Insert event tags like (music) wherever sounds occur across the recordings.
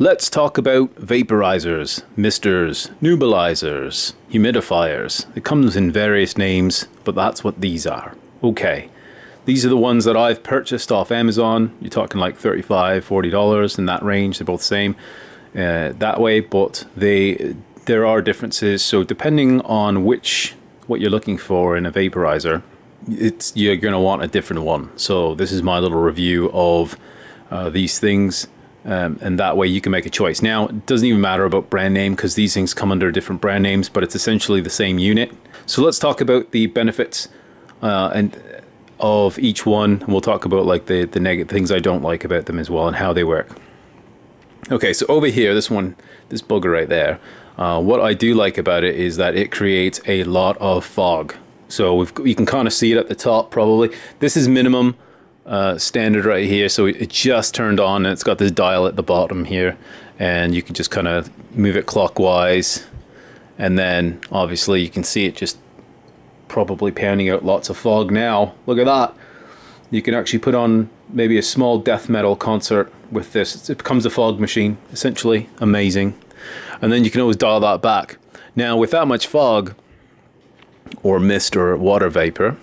Let's talk about vaporizers, misters, nebulizers, humidifiers. It comes in various names, but that's what these are. Okay, these are the ones that I've purchased off Amazon. You're talking like $35, $40 in that range. They're both the same uh, that way, but they there are differences. So depending on which what you're looking for in a vaporizer, it's you're going to want a different one. So this is my little review of uh, these things. Um, and that way you can make a choice. Now, it doesn't even matter about brand name because these things come under different brand names, but it's essentially the same unit. So let's talk about the benefits uh, and of each one. And we'll talk about like the, the negative things I don't like about them as well and how they work. Okay, so over here, this one, this bugger right there, uh, what I do like about it is that it creates a lot of fog. So we you can kind of see it at the top probably. This is minimum uh, standard right here. So it just turned on and it's got this dial at the bottom here and you can just kind of move it clockwise and then obviously you can see it just probably pounding out lots of fog now. Look at that. You can actually put on maybe a small death metal concert with this. It becomes a fog machine, essentially amazing. And then you can always dial that back. Now with that much fog or mist or water vapor,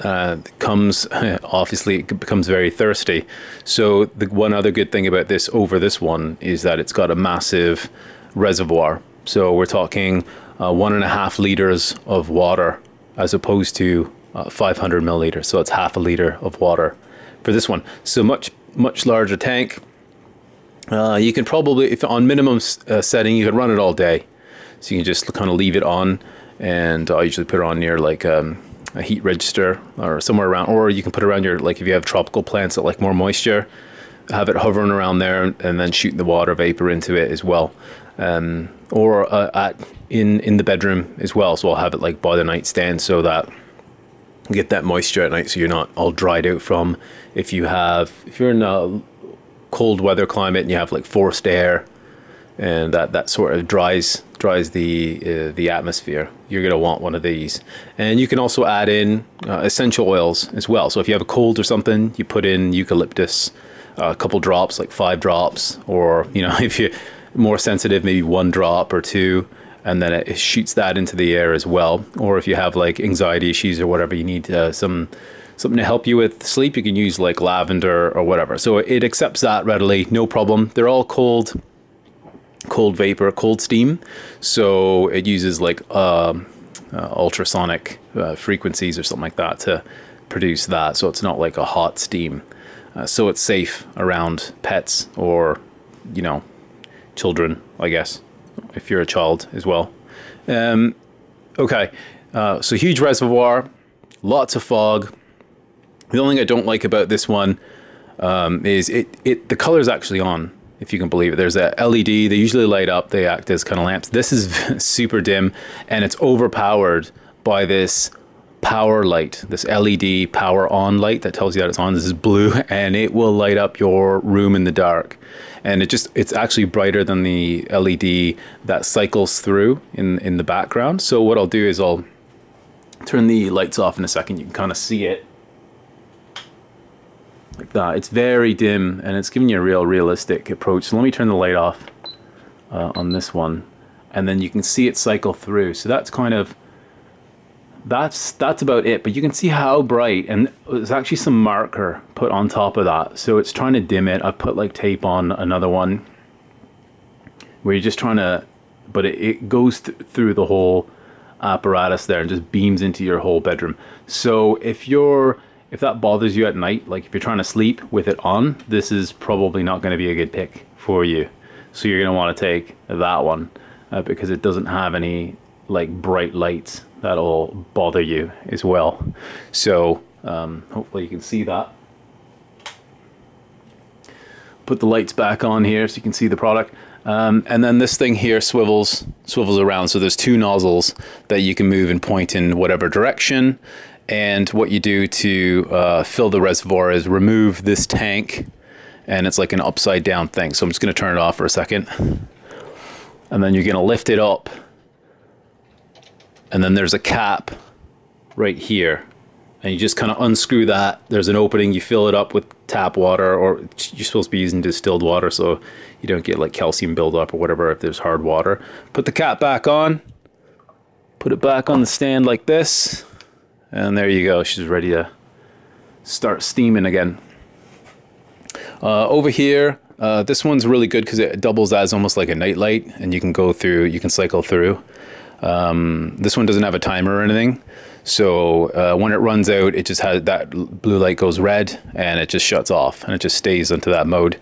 uh, comes (laughs) obviously it becomes very thirsty. So the one other good thing about this over this one is that it's got a massive reservoir. So we're talking uh, one and a half liters of water as opposed to uh, 500 milliliters. So it's half a liter of water for this one. So much much larger tank. Uh, you can probably, if on minimum uh, setting, you can run it all day. So you can just kind of leave it on, and I usually put it on near like um, a heat register or somewhere around, or you can put around your, like if you have tropical plants that like more moisture, have it hovering around there and then shooting the water vapor into it as well. Um, or uh, at in in the bedroom as well. So I'll have it like by the nightstand so that get that moisture at night, so you're not all dried out from. If you have if you're in a cold weather climate and you have like forced air, and that that sort of dries dries the uh, the atmosphere. You're gonna want one of these, and you can also add in uh, essential oils as well. So if you have a cold or something, you put in eucalyptus, uh, a couple drops, like five drops, or you know (laughs) if you're more sensitive, maybe one drop or two, and then it shoots that into the air as well. Or if you have like anxiety issues or whatever, you need uh, some something to help you with sleep, you can use like lavender or whatever. So it accepts that readily, no problem. They're all cold cold vapor, cold steam. So it uses like uh, uh, ultrasonic uh, frequencies or something like that to produce that. So it's not like a hot steam. Uh, so it's safe around pets or, you know, children, I guess, if you're a child as well. Um, okay, uh, so huge reservoir, lots of fog. The only thing I don't like about this one um, is it, it the color is actually on if you can believe it. There's a LED. They usually light up. They act as kind of lamps. This is (laughs) super dim, and it's overpowered by this power light, this LED power on light that tells you that it's on. This is blue, (laughs) and it will light up your room in the dark. And it just, it's actually brighter than the LED that cycles through in, in the background. So what I'll do is I'll turn the lights off in a second. You can kind of see it like that. It's very dim and it's giving you a real realistic approach. So let me turn the light off uh, on this one and then you can see it cycle through. So that's kind of, that's that's about it. But you can see how bright and there's actually some marker put on top of that. So it's trying to dim it. I've put like tape on another one where you're just trying to, but it, it goes th through the whole apparatus there and just beams into your whole bedroom. So if you're if that bothers you at night, like if you're trying to sleep with it on, this is probably not going to be a good pick for you. So you're going to want to take that one uh, because it doesn't have any like bright lights that'll bother you as well. So um, hopefully you can see that. Put the lights back on here so you can see the product. Um, and then this thing here swivels swivels around. So there's two nozzles that you can move and point in whatever direction. And what you do to uh, fill the reservoir is remove this tank and it's like an upside down thing. So I'm just going to turn it off for a second. And then you're going to lift it up. And then there's a cap right here. and you just kind of unscrew that. There's an opening, you fill it up with tap water, or you're supposed to be using distilled water so you don't get like calcium buildup or whatever if there's hard water. Put the cap back on, put it back on the stand like this, and there you go. She's ready to start steaming again. Uh, over here, uh, this one's really good because it doubles as almost like a night light, and you can go through, you can cycle through. Um, this one doesn't have a timer or anything, so uh, when it runs out, it just has that blue light goes red, and it just shuts off, and it just stays into that mode.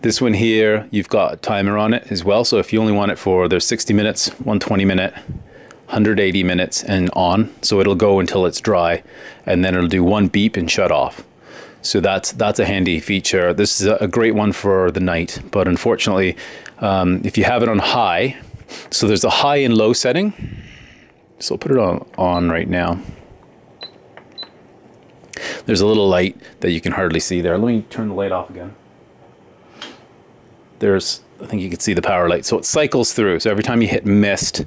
This one here, you've got a timer on it as well. So if you only want it for, there's 60 minutes, 120 minute, 180 minutes and on. So it'll go until it's dry and then it'll do one beep and shut off. So that's that's a handy feature. This is a great one for the night, but unfortunately, um, if you have it on high, so there's a high and low setting. So I'll put it on, on right now. There's a little light that you can hardly see there. Let me turn the light off again. There's, I think you can see the power light. So it cycles through. So every time you hit mist,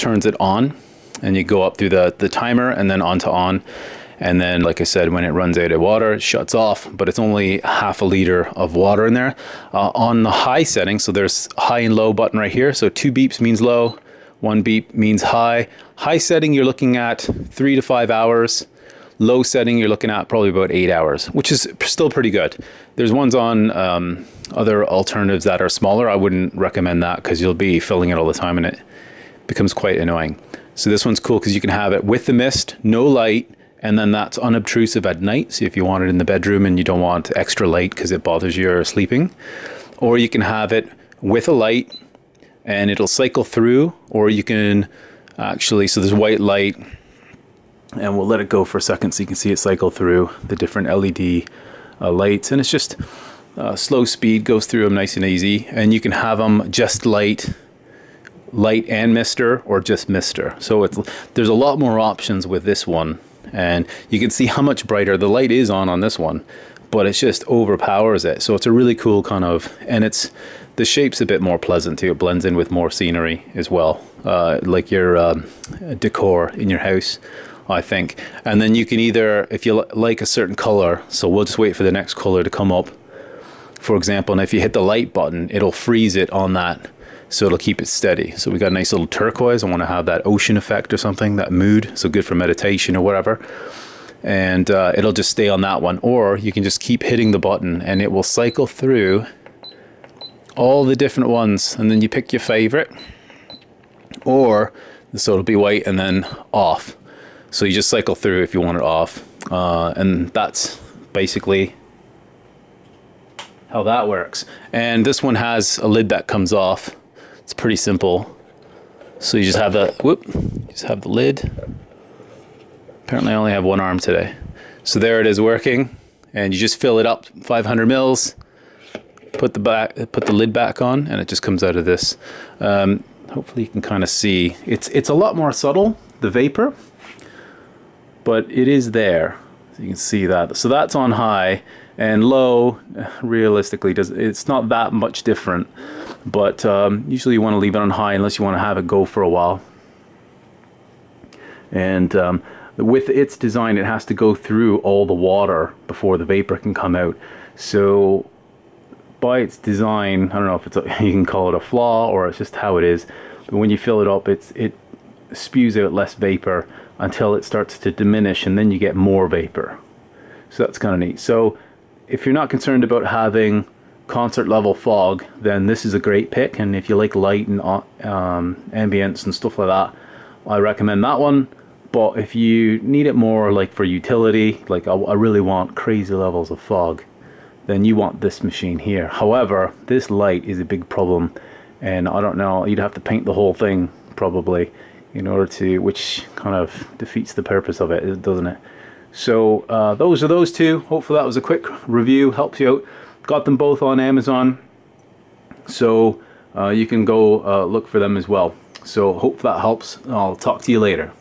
turns it on and you go up through the, the timer and then on to on. And then, like I said, when it runs out of water, it shuts off, but it's only half a liter of water in there. Uh, on the high setting, so there's high and low button right here. So two beeps means low, one beep means high. High setting, you're looking at three to five hours. Low setting, you're looking at probably about eight hours, which is still pretty good. There's ones on um, other alternatives that are smaller. I wouldn't recommend that because you'll be filling it all the time and it becomes quite annoying. So this one's cool because you can have it with the mist, no light, and then that's unobtrusive at night. So if you want it in the bedroom and you don't want extra light because it bothers your sleeping, or you can have it with a light and it'll cycle through, or you can actually, so there's white light and we'll let it go for a second so you can see it cycle through the different LED uh, lights. And it's just uh, slow speed, goes through them nice and easy. And you can have them just light, light and mister, or just mister. So it's there's a lot more options with this one and you can see how much brighter. The light is on on this one but it just overpowers it. So it's a really cool kind of and it's the shape's a bit more pleasant too. It blends in with more scenery as well uh, like your um, decor in your house I think. And then you can either if you like a certain color so we'll just wait for the next color to come up. For example and if you hit the light button it'll freeze it on that so it'll keep it steady. So we got a nice little turquoise. I want to have that ocean effect or something, that mood. So good for meditation or whatever. And uh, it'll just stay on that one. Or you can just keep hitting the button and it will cycle through all the different ones. And then you pick your favorite. Or, so it'll be white and then off. So you just cycle through if you want it off. Uh, and that's basically how that works. And this one has a lid that comes off it's pretty simple. So you just have the, whoop, just have the lid. Apparently I only have one arm today. So there it is working and you just fill it up 500 mils, put the back, put the lid back on and it just comes out of this. Um, hopefully you can kind of see, it's, it's a lot more subtle, the vapor, but it is there. So you can see that. So that's on high and low realistically does it's not that much different but um, usually you want to leave it on high unless you want to have it go for a while. And um, with its design it has to go through all the water before the vapor can come out. So by its design I don't know if it's a, (laughs) you can call it a flaw or it's just how it is but when you fill it up it's it spews out less vapor until it starts to diminish and then you get more vapor. So that's kind of neat. So if you're not concerned about having concert level fog, then this is a great pick. And if you like light and uh, um, ambience and stuff like that, I recommend that one. But if you need it more like for utility, like I, I really want crazy levels of fog, then you want this machine here. However, this light is a big problem. And I don't know, you'd have to paint the whole thing probably in order to, which kind of defeats the purpose of it, doesn't it? So uh, those are those two. Hopefully that was a quick review, helps you out. Got them both on Amazon, so uh, you can go uh, look for them as well. So hope that helps. I'll talk to you later.